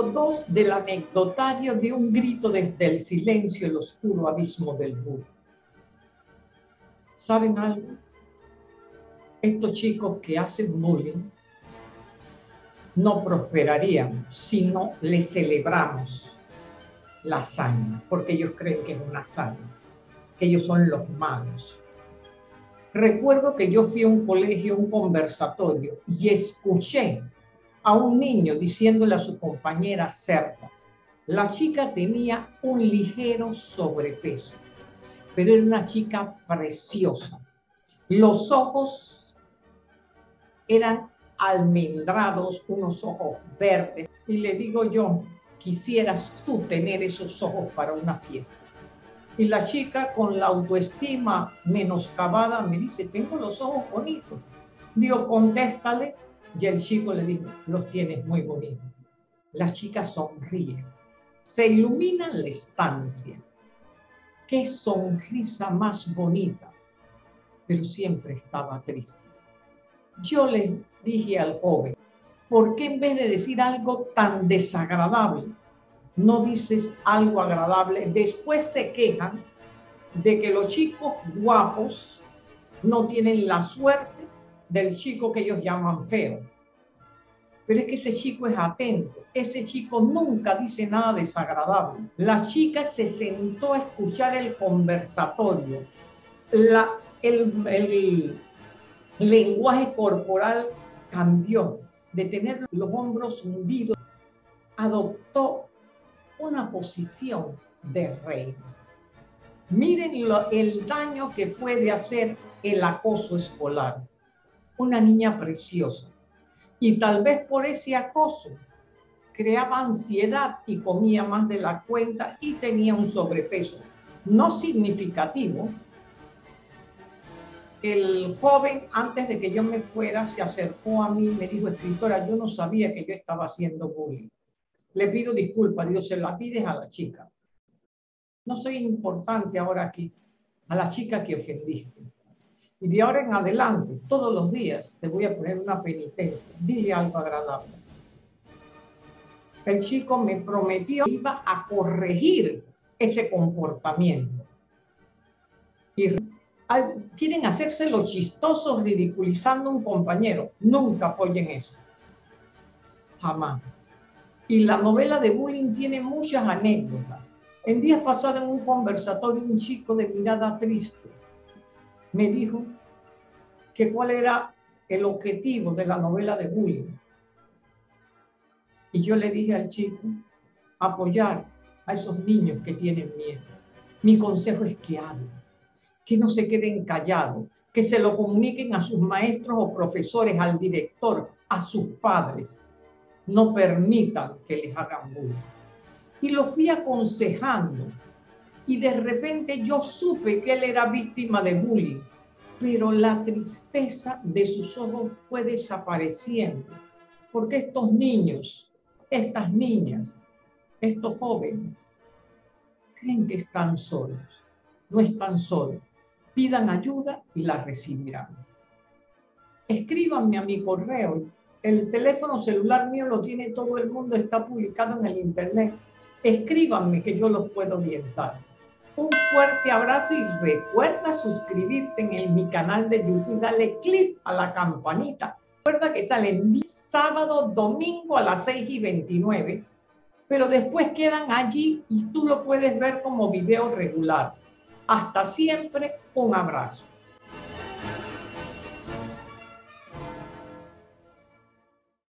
Capítulo 2 del anecdotario de un grito desde el silencio, el oscuro abismo del mundo. ¿Saben algo? Estos chicos que hacen bullying no prosperarían si no les celebramos la hazaña, porque ellos creen que es una hazaña, que ellos son los malos. Recuerdo que yo fui a un colegio, un conversatorio, y escuché a un niño diciéndole a su compañera cerca, la chica tenía un ligero sobrepeso, pero era una chica preciosa. Los ojos eran almendrados, unos ojos verdes. Y le digo yo, quisieras tú tener esos ojos para una fiesta. Y la chica con la autoestima menoscabada me dice, tengo los ojos bonitos. Digo, contéstale. Y el chico le dijo, los tienes muy bonitos. La chica sonríe. Se ilumina la estancia. Qué sonrisa más bonita. Pero siempre estaba triste. Yo le dije al joven, ¿por qué en vez de decir algo tan desagradable, no dices algo agradable? Después se quejan de que los chicos guapos no tienen la suerte del chico que ellos llaman feo. Pero es que ese chico es atento, ese chico nunca dice nada desagradable. La chica se sentó a escuchar el conversatorio, la, el, el lenguaje corporal cambió de tener los hombros hundidos, adoptó una posición de reina. Miren el daño que puede hacer el acoso escolar. Una niña preciosa. Y tal vez por ese acoso creaba ansiedad y comía más de la cuenta y tenía un sobrepeso. No significativo, el joven, antes de que yo me fuera, se acercó a mí y me dijo, escritora, yo no sabía que yo estaba haciendo bullying. Le pido disculpas, Dios, se la pides a la chica. No soy importante ahora aquí, a la chica que ofendiste. Y de ahora en adelante, todos los días, te voy a poner una penitencia. Dile algo agradable. El chico me prometió que iba a corregir ese comportamiento. Y quieren hacerse los chistosos ridiculizando a un compañero. Nunca apoyen eso. Jamás. Y la novela de bullying tiene muchas anécdotas. En días pasados en un conversatorio, un chico de mirada triste me dijo que cuál era el objetivo de la novela de bullying. Y yo le dije al chico, apoyar a esos niños que tienen miedo. Mi consejo es que hablen que no se queden callados, que se lo comuniquen a sus maestros o profesores, al director, a sus padres. No permitan que les hagan bullying. Y lo fui aconsejando. Y de repente yo supe que él era víctima de bullying, pero la tristeza de sus ojos fue desapareciendo. Porque estos niños, estas niñas, estos jóvenes, creen que están solos. No están solos pidan ayuda y la recibirán. Escríbanme a mi correo. El teléfono celular mío lo tiene todo el mundo, está publicado en el internet. Escríbanme que yo los puedo orientar. Un fuerte abrazo y recuerda suscribirte en mi canal de YouTube. Dale clic a la campanita. Recuerda que salen sábado, domingo a las 6 y 29, pero después quedan allí y tú lo puedes ver como video regular. Hasta siempre, un abrazo.